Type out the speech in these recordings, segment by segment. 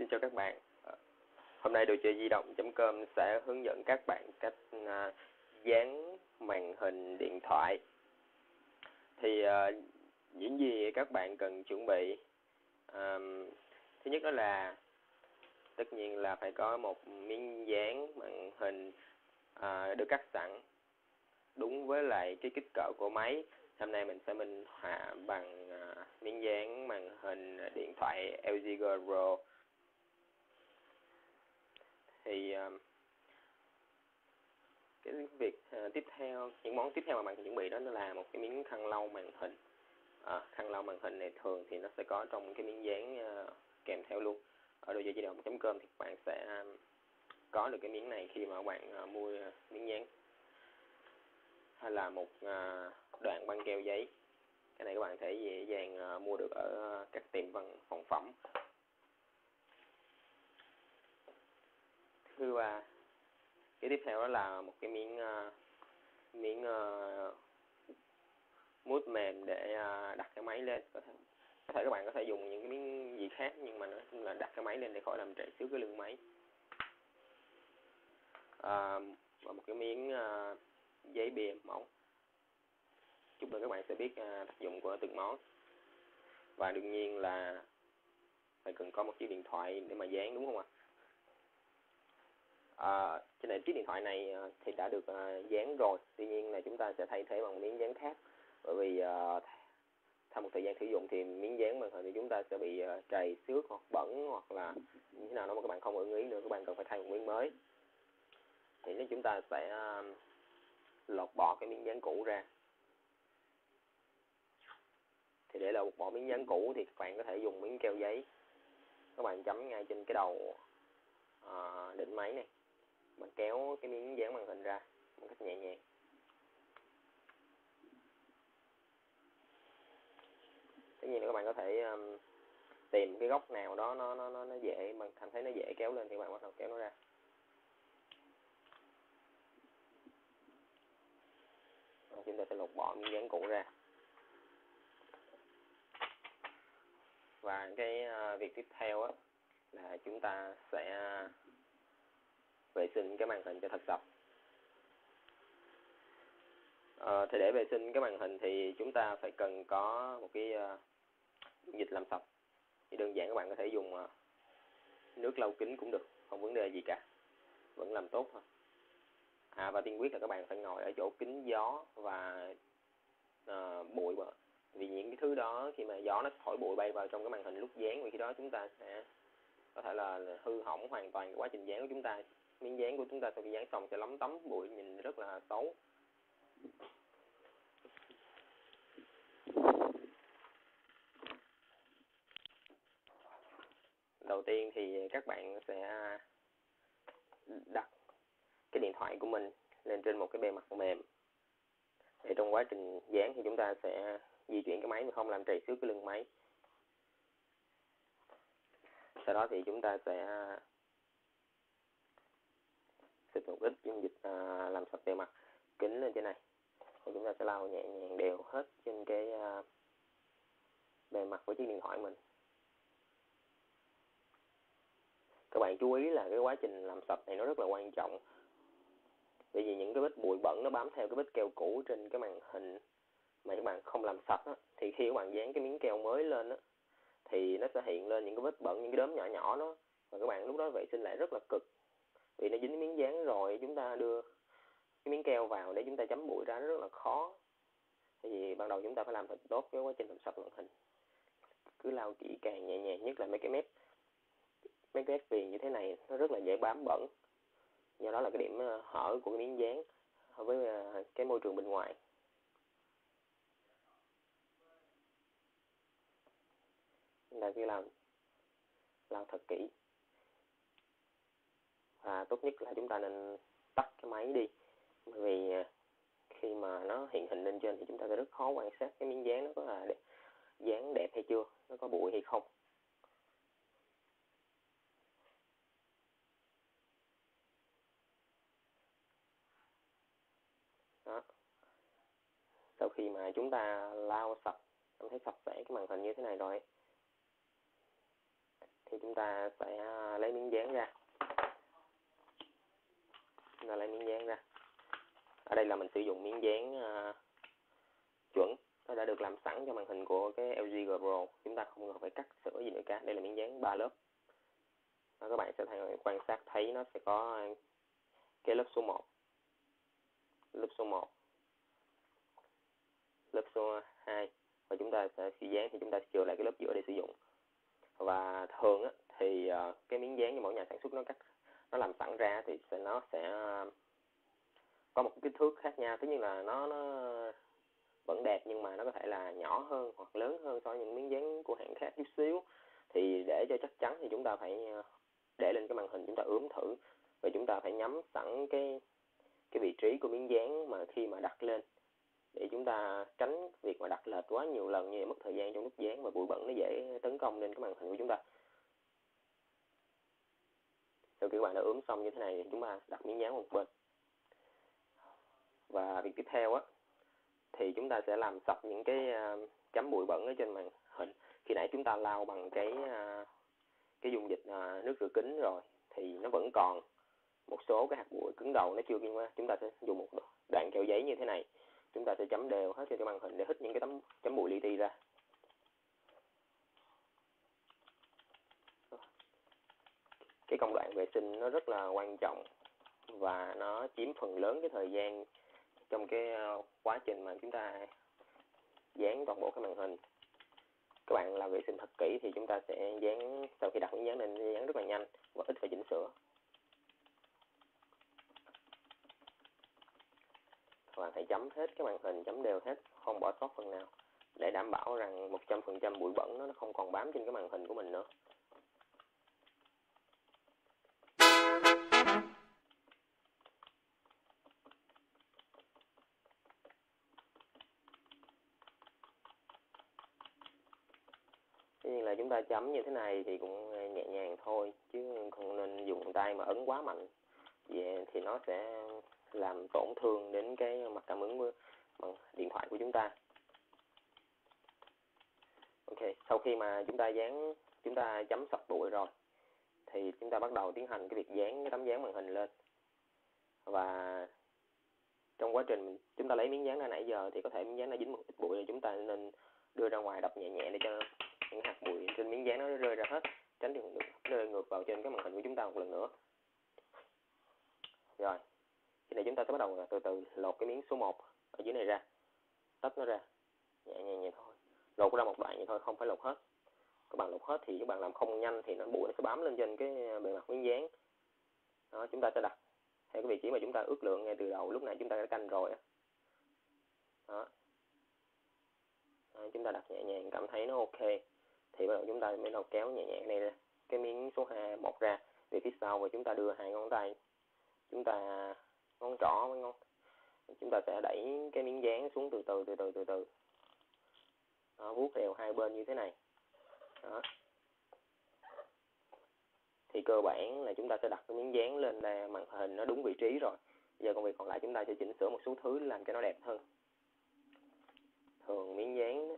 Xin chào các bạn. Ờ, hôm nay đồ chơi di động.com sẽ hướng dẫn các bạn cách à, dán màn hình điện thoại. Thì à, những gì các bạn cần chuẩn bị? Thứ nhất đó là tất nhiên là phải có một miếng dán màn hình à, được cắt sẵn đúng với lại cái kích cỡ của máy. Hôm nay mình sẽ minh họa bằng uh, miếng dán màn hình điện thoại LG G Pro thì uh, cái việc uh, tiếp theo những món tiếp theo mà bạn cần chuẩn bị đó là một cái miếng khăn lau màn hình. À, khăn lau màn hình này thường thì nó sẽ có trong cái miếng dán uh, kèm theo luôn. Ở đồ chơi di động com thì bạn sẽ có được cái miếng này khi mà bạn uh, mua miếng dán. Hay là một uh, đoạn băng keo giấy. Cái này các bạn thể dễ dàng uh, mua được ở các tiệm văn phòng phẩm. Thứ ba cái tiếp theo đó là một cái miếng uh, miếng uh, mút mềm để uh, đặt cái máy lên. Có thể có thể các bạn có thể dùng những cái miếng gì khác nhưng mà nó là đặt cái máy lên để khỏi làm trễ xước cái lưng máy. Uh, và một cái miếng uh, giấy bìa mỏng. Chúc mừng các bạn sẽ biết uh, tác dụng của từng món. Và đương nhiên là phải cần có một chiếc điện thoại để mà dán đúng không ạ? à, trên nên chiếc điện thoại này à, thì đã được à, dán rồi. Tuy nhiên là chúng ta sẽ thay thế bằng miếng dán khác. Bởi vì à, sau một thời gian sử dụng thì miếng dán màn hình thì chúng ta sẽ bị trầy xước hoặc bẩn hoặc là như thế nào đó mà các bạn không ưng ý nữa các bạn cần phải thay một miếng mới. Thì nếu chúng ta sẽ lột bỏ cái miếng dán cũ ra. Thì để lột bỏ miếng dán cũ thì các bạn có thể dùng miếng keo giấy. Các bạn chấm ngay trên cái đầu à, đỉnh máy này bạn kéo cái miếng dán màn hình ra một cách nhẹ nhàng. Tất nhiên là các bạn có thể um, tìm cái góc nào đó nó nó nó nó dễ mà cảm thấy nó dễ kéo lên thì bạn bắt đầu kéo nó ra. Chúng ta sẽ lột bỏ miếng dán cũ ra. Và cái uh, việc tiếp theo á là chúng ta sẽ vệ sinh cái màn hình cho thật sạch à, ờ, thì để vệ sinh cái màn hình thì chúng ta phải cần có một cái uh, dịch làm sạch. Thì đơn giản các bạn có thể dùng uh, nước lau kính cũng được không vấn đề gì cả vẫn làm tốt thôi. À và tiên quyết là các bạn phải ngồi ở chỗ kính gió và uh, bụi mà vì những cái thứ đó khi mà gió nó thổi bụi bay vào trong cái màn hình lúc dán thì khi đó chúng ta sẽ có thể là hư hỏng hoàn toàn quá trình dán của chúng ta miếng dán của chúng ta sau khi dán xong sẽ lấm tấm, bụi nhìn rất là xấu. Đầu tiên thì các bạn sẽ đặt cái điện thoại của mình lên trên một cái bề mặt mềm. Để trong quá trình dán thì chúng ta sẽ di chuyển cái máy mà không làm trầy xước cái lưng máy. Sau đó thì chúng ta sẽ mục một ít dung dịch à, làm sạch bề mặt kính lên trên này. Thì chúng ta sẽ lau nhẹ nhàng đều hết trên cái à, bề mặt của chiếc điện thoại mình. Các bạn chú ý là cái quá trình làm sạch này nó rất là quan trọng. Bởi vì những cái vết bụi bẩn nó bám theo cái vết keo cũ trên cái màn hình mà các bạn không làm sạch á, thì khi các bạn dán cái miếng keo mới lên á, thì nó sẽ hiện lên những cái vết bẩn những cái đốm nhỏ nhỏ đó. Và các bạn lúc đó vệ sinh lại rất là cực vì nó dính miếng dán rồi chúng ta đưa cái miếng keo vào để chúng ta chấm bụi ra, nó rất là khó. Tại vì ban đầu chúng ta phải làm thật tốt cái quá trình làm sạch màn hình. Cứ lau kỹ càng nhẹ nhàng, nhất là mấy cái mép, mấy cái mép viền như thế này, nó rất là dễ bám bẩn. Do đó là cái điểm ờ, hở của cái miếng dán với ờ, cái môi trường bên ngoài. Là khi làm làm thật kỹ và tốt nhất là chúng ta nên tắt cái máy đi. Bởi vì à, khi mà nó hiện hình lên trên thì chúng ta sẽ rất khó quan sát cái miếng dán nó có là đẹp, dán đẹp hay chưa nó có bụi hay không. Đó. Sau khi mà chúng ta lau sạch cảm thấy sạch sẽ cái màn hình như thế này rồi thì chúng ta sẽ lấy miếng dán ra ta lấy miếng dán ra. Ở đây là mình sử dụng miếng dán uh, chuẩn. Nó đã được làm sẵn cho màn hình của cái LG G Pro. Chúng ta không cần phải cắt sửa gì nữa cả. Đây là miếng dán ba lớp. Đó, các bạn sẽ thấy quan sát thấy nó sẽ có cái lớp số 1 lớp số 1 lớp số 2 và chúng ta sẽ khi dán thì chúng ta sẽ chừa lại cái lớp giữa để sử dụng. Và thường á, thì uh, cái miếng dán như mỗi nhà sản xuất nó cắt nó làm sẵn ra thì sẽ, nó sẽ, có một kích thước khác nhau. Tất nhiên là nó nó vẫn đẹp nhưng mà nó có thể là nhỏ hơn hoặc lớn hơn so với những miếng dán của hãng khác chút xíu. Thì để cho chắc chắn thì chúng ta phải ờ, để lên cái màn hình chúng ta ướm thử và chúng ta phải nhắm sẵn cái cái vị trí của miếng dán mà khi mà đặt lên để chúng ta tránh việc mà đặt lệch quá nhiều lần như mất thời gian trong lúc dán và bụi bẩn nó dễ tấn công lên cái màn hình của chúng ta sau khi các bạn đã ướm xong như thế này thì chúng ta đặt miếng dán một bên. Và việc tiếp theo á, thì chúng ta sẽ làm sạch những cái à, chấm bụi bẩn ở trên màn hình. Khi nãy chúng ta lau bằng cái à, cái dung dịch à, nước rửa kính rồi, thì nó vẫn còn một số cái hạt bụi cứng đầu, nó chưa kinh qua. Chúng ta sẽ dùng một đoạn kẹo giấy như thế này. Chúng ta sẽ chấm đều hết trên cái màn hình để hít những cái tấm, chấm bụi li ti ra cái công đoạn vệ sinh nó rất là quan trọng và nó chiếm phần lớn cái thời gian trong cái ờ, quá trình mà chúng ta dán toàn bộ cái màn hình. Các bạn làm vệ sinh thật kỹ thì chúng ta sẽ dán, sau khi đặt miếng dán lên, dán rất là nhanh và ít phải chỉnh sửa. Các bạn hãy chấm hết cái màn hình, chấm đều hết, không bỏ sót phần nào để đảm bảo rằng 100% bụi bẩn nó không còn bám trên cái màn hình của mình nữa. Ta chấm như thế này thì cũng ờ, nhẹ nhàng thôi, chứ không nên dùng tay mà ấn quá mạnh. Vậy thì nó sẽ làm tổn thương đến cái mặt cảm ứng bằng điện thoại của chúng ta. Ok, sau khi mà chúng ta dán, chúng ta chấm sạch bụi rồi, thì chúng ta bắt đầu tiến hành cái việc dán cái tấm dán màn hình lên. Và trong quá trình chúng ta lấy miếng dán ra nãy giờ thì có thể miếng dán đã dính một ít bụi rồi chúng ta nên đưa ra ngoài đập nhẹ nhẹ để cho những hạt bụi miếng dán nó rơi ra hết tránh được rơi ngược vào trên cái màn hình của chúng ta một lần nữa. Rồi thì này chúng ta sẽ bắt đầu từ từ lột cái miếng số 1 ở dưới này ra tách nó ra nhẹ nhàng vậy thôi. Lột ra một đoạn vậy thôi không phải lột hết. Các bạn lột hết thì các bạn làm không nhanh thì nó bụi nó sẽ bám lên trên cái bề mặt miếng dán. Đó chúng ta sẽ đặt theo cái vị trí mà chúng ta ước lượng ngay từ đầu lúc này chúng ta đã canh rồi đó, đó chúng ta đặt nhẹ nhàng cảm thấy nó ok thì bắt đầu chúng ta mới đầu kéo nhẹ nhẹ này ra. Cái miếng số 2 bọc ra. Về phía sau và chúng ta đưa hai ngón tay. Chúng ta ngón trỏ với ngón. Chúng ta sẽ đẩy cái miếng dán xuống từ từ từ từ từ từ. Đó, vuốt đều hai bên như thế này. Đó. Thì cơ bản là chúng ta sẽ đặt cái miếng dán lên là màn hình nó đúng vị trí rồi. Giờ công việc còn lại chúng ta sẽ chỉnh sửa một số thứ làm cho nó đẹp hơn. Thường miếng dán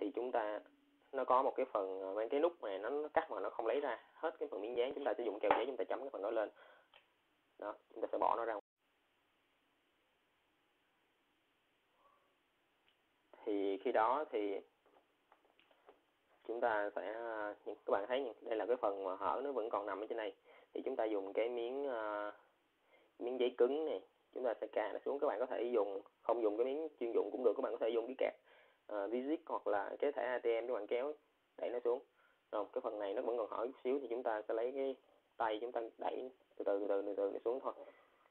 thì chúng ta nó có một cái phần ờ, bên cái nút này nó, nó cắt mà nó không lấy ra. Hết cái phần miếng dán chúng ta sẽ dùng keo giấy chúng ta chấm cái phần đó lên. Đó chúng ta sẽ bỏ nó ra. Thì khi đó thì chúng ta sẽ ờ, các bạn thấy đây là cái phần mà hở nó vẫn còn nằm ở trên này. Thì chúng ta dùng cái miếng uh, miếng giấy cứng này chúng ta sẽ cà nó xuống. Các bạn có thể dùng không dùng cái miếng chuyên dụng cũng được các bạn có thể dùng cái kẹp. Ờ, uh, visit hoặc là cái thẻ ATM các bạn kéo đẩy nó xuống. Rồi cái phần này nó vẫn còn hỏi chút xíu thì chúng ta sẽ lấy cái tay chúng ta đẩy từ từ từ từ từ, từ, nó xuống thôi.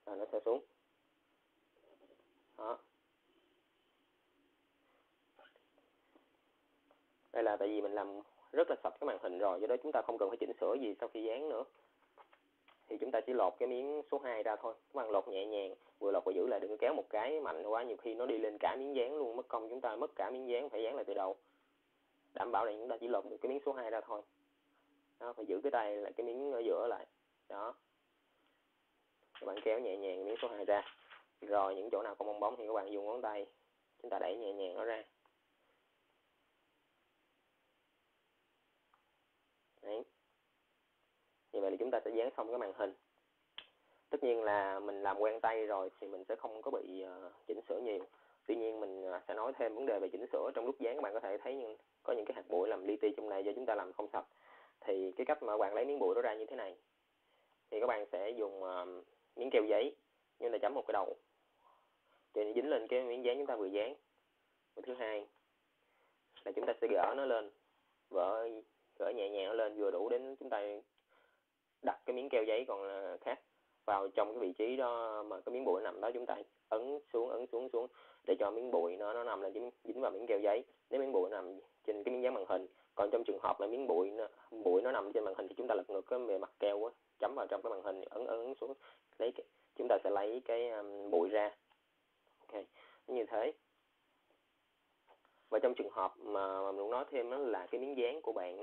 Là nó sẽ xuống. Đó. Đây là tại vì mình làm rất là sạch cái màn hình rồi do đó chúng ta không cần phải chỉnh sửa gì sau khi dán nữa thì chúng ta chỉ lột cái miếng số 2 ra thôi. Các bạn lột nhẹ nhàng, vừa lột vừa giữ lại, đừng kéo một cái mạnh quá. Nhiều khi nó đi lên cả miếng dán luôn, mất công chúng ta mất cả miếng dán, phải dán lại từ đầu. Đảm bảo là chúng ta chỉ lột được cái miếng số 2 ra thôi. Đó, phải giữ cái tay lại, cái miếng ở giữa lại. Đó. Các bạn kéo nhẹ nhàng miếng số 2 ra. Rồi, những chỗ nào còn bong bóng thì các bạn dùng ngón tay. Chúng ta đẩy nhẹ nhàng nó ra. Chúng ta sẽ dán xong cái màn hình. Tất nhiên là mình làm quen tay rồi thì mình sẽ không có bị uh, chỉnh sửa nhiều. Tuy nhiên mình uh, sẽ nói thêm vấn đề về chỉnh sửa trong lúc dán các bạn có thể thấy những có những cái hạt bụi làm li ti trong này do chúng ta làm không sạch. Thì cái cách mà bạn lấy miếng bụi đó ra như thế này. Thì các bạn sẽ dùng uh, miếng keo giấy như là chấm một cái đầu. Thì dính lên cái miếng dán chúng ta vừa dán. Và thứ hai là chúng ta sẽ gỡ nó lên vỡ gỡ nhẹ nhàng nó lên vừa đủ đến chúng ta đặt cái miếng keo giấy còn ờ, khác vào trong cái vị trí đó mà cái miếng bụi nằm đó chúng ta ấn xuống ấn xuống xuống để cho miếng bụi nó nó nằm lên dính, dính vào miếng keo giấy. Nếu miếng bụi nằm trên cái miếng dán màn hình còn trong trường hợp là miếng bụi nó, bụi nó nằm trên màn hình thì chúng ta lật ngược cái bề mặt keo á chấm vào trong cái màn hình ấn ấn xuống lấy cái, chúng ta sẽ lấy cái um, bụi ra. Ok như thế. Và trong trường hợp mà, mà muốn nói thêm đó là cái miếng dán của bạn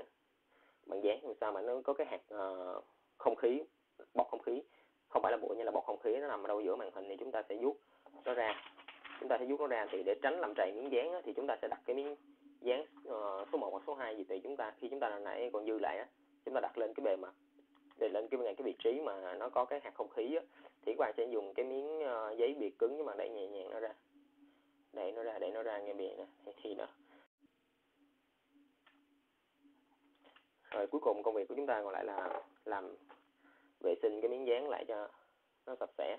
bạn dán làm sao mà nó có cái hạt uh, không khí bọt không khí. Không phải là bụi như là bọt không khí nó nằm ở đâu giữa màn hình thì chúng ta sẽ vuốt nó ra. Chúng ta sẽ vuốt nó ra thì để tránh làm trầy miếng dán á, thì chúng ta sẽ đặt cái miếng dán uh, số 1 hoặc số 2 gì tùy chúng ta. Khi chúng ta hồi nãy còn dư lại á chúng ta đặt lên cái bề mặt để lên cái cái vị trí mà nó có cái hạt không khí á, thì các bạn sẽ dùng cái miếng uh, giấy bìa cứng nhưng mà đẩy nhẹ nhàng nó ra. Đẩy nó ra đẩy nó ra nghe bìa nè thì nó rồi cuối cùng công việc của chúng ta còn lại là làm vệ sinh cái miếng dán lại cho nó sạch sẽ.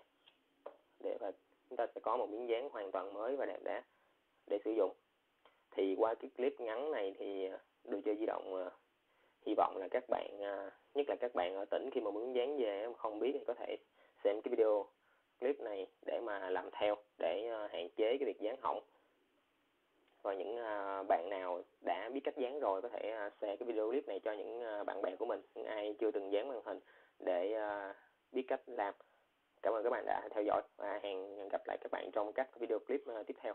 Để và chúng ta sẽ có một miếng dán hoàn toàn mới và đẹp đẽ để sử dụng. Thì qua cái clip ngắn này thì à, đồ chơi di động à, hy vọng là các bạn à, nhất là các bạn ở tỉnh khi mà muốn dán về không biết thì có thể xem cái video clip này để mà làm theo, để hạn chế cái việc dán hỏng những uh, bạn nào đã biết cách dán rồi có thể uh, share cái video clip này cho những uh, bạn bè của mình. Những ai chưa từng dán màn hình để uh, biết cách làm. Cảm ơn các bạn đã theo dõi và hẹn gặp lại các bạn trong các video clip uh, tiếp theo.